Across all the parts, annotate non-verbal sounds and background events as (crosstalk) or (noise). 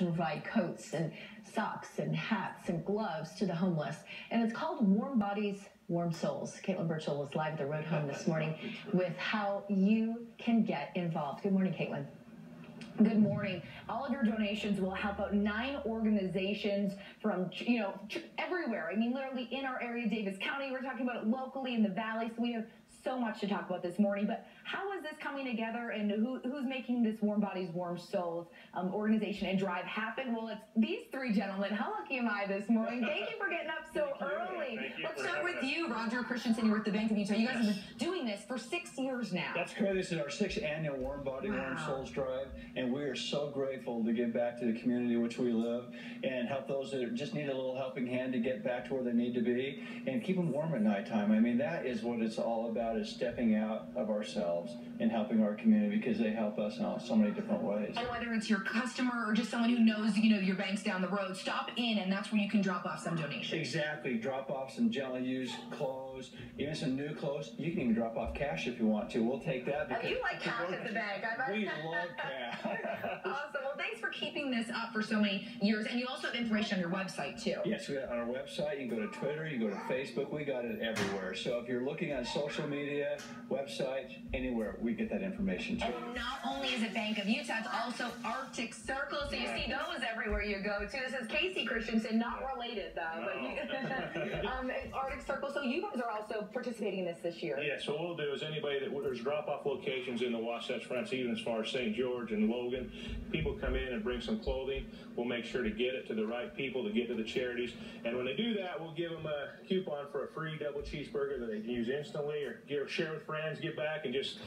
to provide coats and socks and hats and gloves to the homeless. And it's called Warm Bodies, Warm Souls. Caitlin Burchell was live at the road home this morning with how you can get involved. Good morning, Caitlin. Good morning. All of your donations will help out nine organizations from, you know, everywhere. I mean, literally in our area, Davis County. We're talking about it locally in the valley. So we have so much to talk about this morning. But how is this coming together and who, who's making this Warm Bodies, Warm Souls um, organization and drive happen? Well, it's these three gentlemen. How lucky am I this morning? Thank you for getting up so early. Let's start with you, Roger Christensen. You're with the Bank of Utah. You guys yes. have been doing this for six years now. That's correct. This is our sixth annual Warm Body, wow. Warm Souls drive. And we are so grateful to give back to the community in which we live and help those that just need a little helping hand to get back to where they need to be and keep them warm at nighttime. I mean, that is what it's all about is stepping out of ourselves and helping our community because they help us in so many different ways. And whether it's your customer or just someone who knows, you know, your bank's down the road, stop in and that's where you can drop off some donations. Exactly. Drop off some gently used clothes, even some new clothes. You can even drop off cash if you want to. We'll take that. Oh, you like cash at the bank. I (laughs) we love cash. (laughs) awesome. Well, thanks for keeping this up for so many years. And you also have information on your website, too. Yes, we on our website. You can go to Twitter, you go to Facebook. We got it everywhere. So if you're looking on social media, website, anywhere, we get that information, too. And not only is it Bank of Utah, it's also Arctic Circle. So you see those everywhere you go, too. This is Kasey Christensen, not related, though. But you, (laughs) um, Arctic Circle. So you guys are also participating in this this year. Yeah, so what we'll do is anybody that there's drop-off locations in the Wasatch Front, even as far as St. George and Logan, people come in and bring some clothing. We'll make sure to get it to the right people to get to the charities. And when they do that, we'll give them a coupon for a free double cheeseburger that they can use instantly or give, share with friends, give back, and just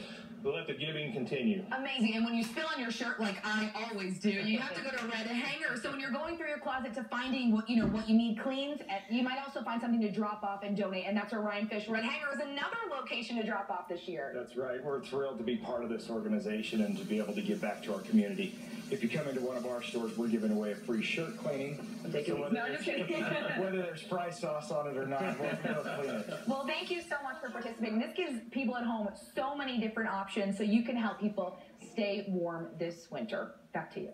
let the giving continue. Amazing. And when you spill on your shirt, like I always do, you have to go to a red hanger. So when you're going through your closet to finding what you know what you need cleaned, eh, you might also find something to drop off and donate. And that's where Ryan Fish Red Hanger is another location to drop off this year. That's right. We're thrilled to be part of this organization and to be able to give back to our community. If you come into one of our stores, we're giving away a free shirt cleaning. So whether, no, (laughs) whether there's fry sauce on it or not, we'll clean it. Well, thank you so much for participating. This gives people at home so many different options so you can help people stay warm this winter. Back to you.